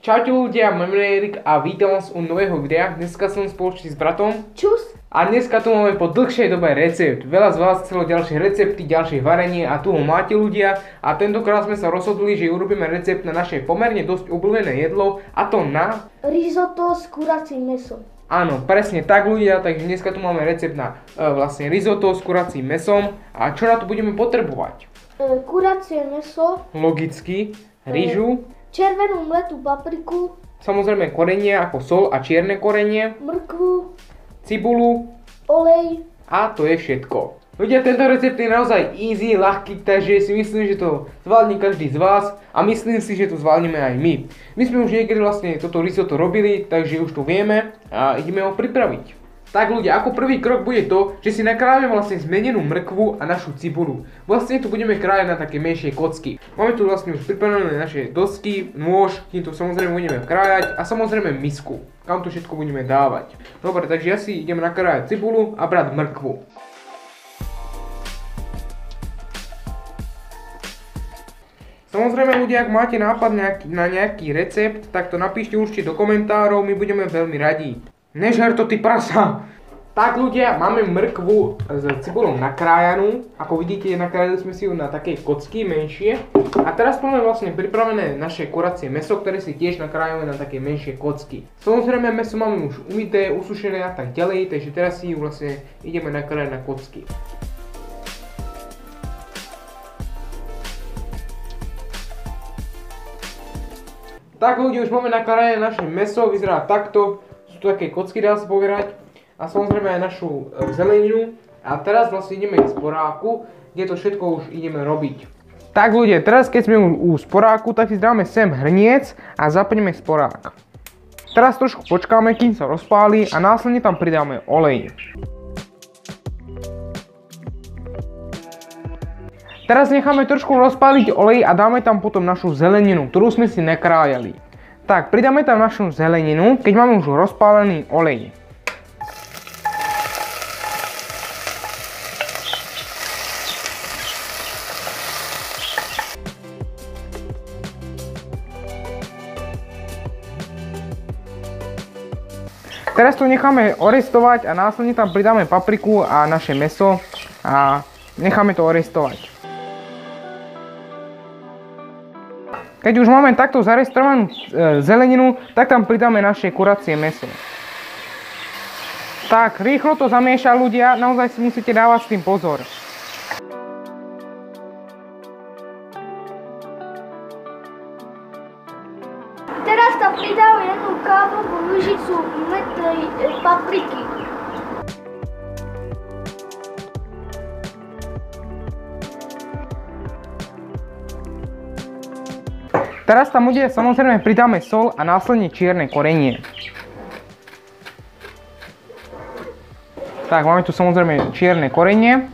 Čaute ľudia, môj meno je Erik a vítam vás u nového videa. Dneska som spoločný s bratom Čus. a dneska tu máme po dlhšej dobe recept. Veľa z vás chcelo ďalšie recepty, ďalšie varenie a tu ho máte ľudia. A tentokrát sme sa rozhodli, že urobíme recept na naše pomerne dosť obľúbené jedlo a to na... Risotto s kuracím mesom. Áno, presne tak ľudia, takže dneska tu máme recept na e, vlastne risotto s kuracím mesom. A čo na to budeme potrebovať? E, kuracie meso, Logicky, rýžu, červenú mletú papriku, samozrejme korenie ako sol a čierne korenie, mrkvu, cibulu, olej. A to je všetko. Ľudia, tento recept je naozaj easy, ľahký, takže si myslím, že to zvládne každý z vás a myslím si, že to zvládneme aj my. My sme už niekedy vlastne toto risotto robili, takže už to vieme a ideme ho pripraviť. Tak ľudia, ako prvý krok bude to, že si nakrájame vlastne zmenenú mrkvu a našu cibulu. Vlastne tu budeme krájať na také menšie kocky. Máme tu vlastne už pripravené naše dosky, nôž, kým to samozrejme budeme krájať a samozrejme misku, kam to všetko budeme dávať. Dobre, takže ja si idem nakrájať cibulu a brať mrkvu. Samozrejme ľudia, ak máte nápad na nejaký recept, tak to napíšte určite do komentárov, my budeme veľmi radi. Nežer to ty prasa! Tak ľudia, máme mrkvu s cibulou nakrájanú. Ako vidíte, nakrájali sme si ju na také kocky menšie. A teraz máme vlastne pripravené naše kuracie meso, ktoré si tiež nakrájame na také menšie kocky. Samozrejme, meso máme už umité, usušené a tak ďalej, takže teraz si ju vlastne ideme nakrájať na kocky. Tak ľudia, už máme nakrájené naše meso, vyzerá takto, sú to také kocky, dá sa povedať. A samozrejme aj našu e, zeleninu. A teraz vlastne ideme k sporáku, kde to všetko už ideme robiť. Tak ľudia, teraz keď sme u, sporáku, tak si dáme sem hrniec a zapneme sporák. Teraz trošku počkáme, kým sa rozpáli a následne tam pridáme olej. Teraz necháme trošku rozpáliť olej a dáme tam potom našu zeleninu, ktorú sme si nakrájali. Tak, pridáme tam našu zeleninu, keď máme už rozpálený olej. Teraz to necháme orestovať a následne tam pridáme papriku a naše meso a necháme to orestovať. Keď už máme takto zarestovanú e, zeleninu, tak tam pridáme naše kuracie meso. Tak, rýchlo to zamieša ľudia, naozaj si musíte dávať s tým pozor. Teraz tam pridám jednu kávovú lyžicu e, papriky. Teraz tam bude samozrejme pridáme sol a následne čierne korenie. Tak, máme tu samozrejme čierne korenie.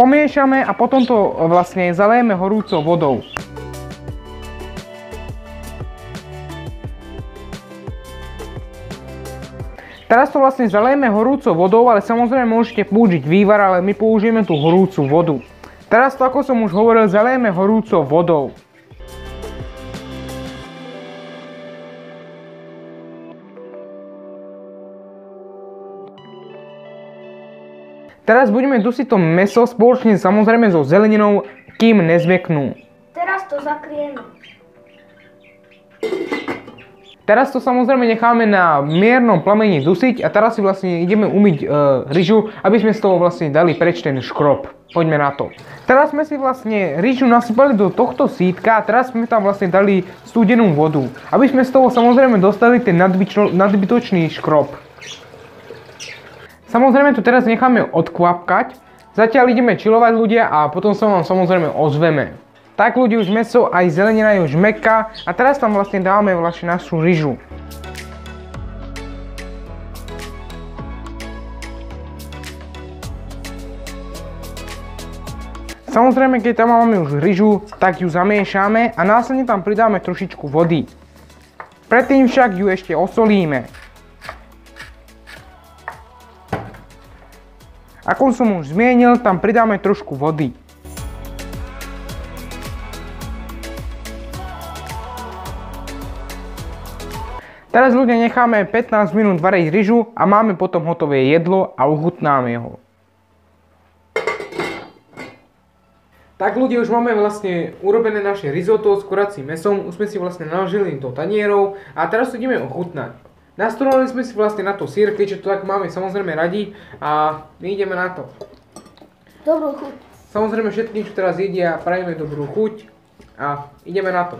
Pomiešame a potom to vlastne zalejeme horúcou vodou. Teraz to vlastne zalejeme horúcou vodou, ale samozrejme môžete použiť vývar, ale my použijeme tú horúcu vodu. Teraz to, ako som už hovoril, zalejeme horúcou vodou. Teraz budeme dusiť to meso spoločne samozrejme so zeleninou, kým nezveknú. Teraz to zakrieme. Teraz to samozrejme necháme na miernom plamení dusiť a teraz si vlastne ideme umyť e, ryžu, aby sme z toho vlastne dali preč ten škrob. Poďme na to. Teraz sme si vlastne ryžu nasypali do tohto sítka a teraz sme tam vlastne dali studenú vodu. Aby sme z toho samozrejme dostali ten nadbytočný škrob. Samozrejme to teraz necháme odkvapkať. Zatiaľ ideme čilovať ľudia a potom sa vám samozrejme ozveme. Tak ľudí už meso aj zelenina je už meká a teraz tam vlastne dáme vlastne našu ryžu. Samozrejme, keď tam máme už ryžu, tak ju zamiešame a následne tam pridáme trošičku vody. Predtým však ju ešte osolíme. Ako som už zmienil, tam pridáme trošku vody. Teraz ľudia necháme 15 minút variť ryžu a máme potom hotové jedlo a uchutnáme ho. Tak ľudia, už máme vlastne urobené naše risotto s kuracím mesom, už sme si vlastne naložili do tanierov a teraz to ideme ochutnať. Nastrojili sme si vlastne na to sír, keďže to tak máme samozrejme radi a my ideme na to. Dobrú chuť. Samozrejme všetkým, čo teraz jedia, prajeme dobrú chuť a ideme na to.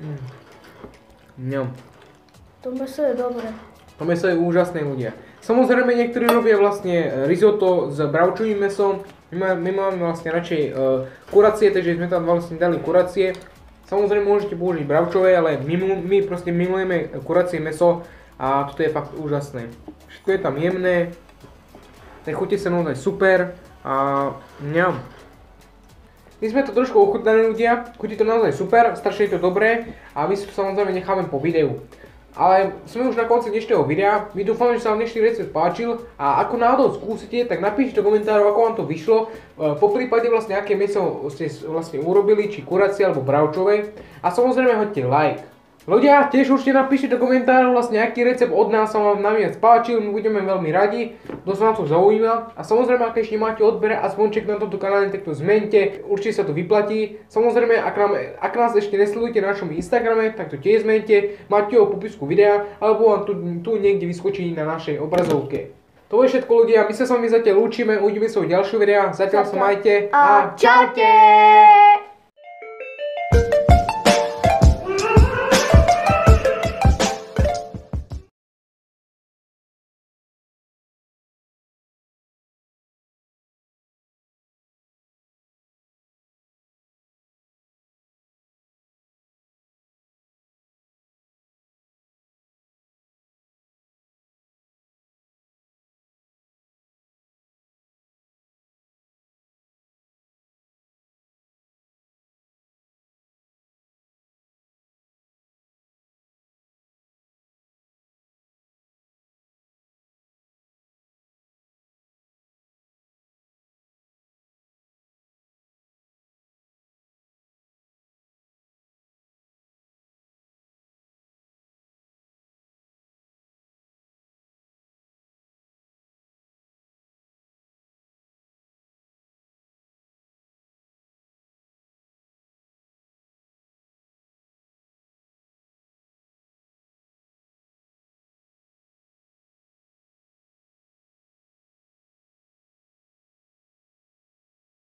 Mm. To meso je dobré. To meso je úžasné ľudia. Samozrejme niektorí robia vlastne risotto s bravčovým mesom, my, my máme vlastne radšej uh, kuracie, takže sme tam vlastne dali kuracie. Samozrejme môžete použiť bravčové, ale my, my proste milujeme kuracie meso a toto je fakt úžasné. Všetko je tam jemné, tie chute sa naozaj super a mňam. My sme to trošku ochutnali ľudia, chutí to naozaj super, strašne je to dobré a my si to samozrejme necháme po videu. Ale sme už na konci dnešného videa, my dúfam, že sa vám dnešný recept páčil a ako náhodou skúsite, tak napíšte do komentárov, ako vám to vyšlo. E, po prípade vlastne, aké meso ste vlastne urobili, či kuracie alebo bravčové. A samozrejme hoďte like. Ľudia, tiež určite napíšte do komentárov vlastne, aký recept od nás sa vám najviac páčil, my budeme veľmi radi, kto sa na to zaujíma. A samozrejme, ak ešte máte odber a zvonček na tomto kanále, tak to zmente, určite sa to vyplatí. Samozrejme, ak, nám, ak nás ešte nesledujete na našom Instagrame, tak to tiež zmente, máte ho v popisku videa, alebo vám tu, tu niekde vyskočí na našej obrazovke. To je všetko ľudia, my sa s vami zatiaľ lúčime, uvidíme sa v ďalšiu videa, zatiaľ sa majte A čaute!